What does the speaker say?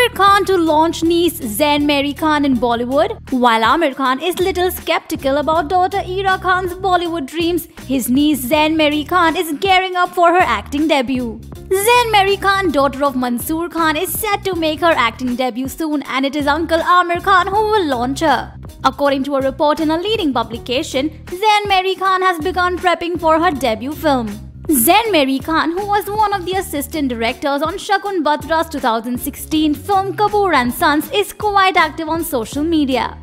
Aamir Khan to launch niece Zayn Marie Khan in Bollywood. While Aamir Khan is little skeptical about daughter Ira Khan's Bollywood dreams, his niece Zayn Marie Khan is gearing up for her acting debut. Zayn Marie Khan, daughter of Mansoor Khan, is set to make her acting debut soon and it is Uncle Aamir Khan who will launch her. According to a report in a leading publication, Zayn Marie Khan has begun prepping for her debut film. Zayn Marie Khan, who was one of the assistant directors on Shakun Batra's 2016 film Kapoor and Sons, is quite active on social media.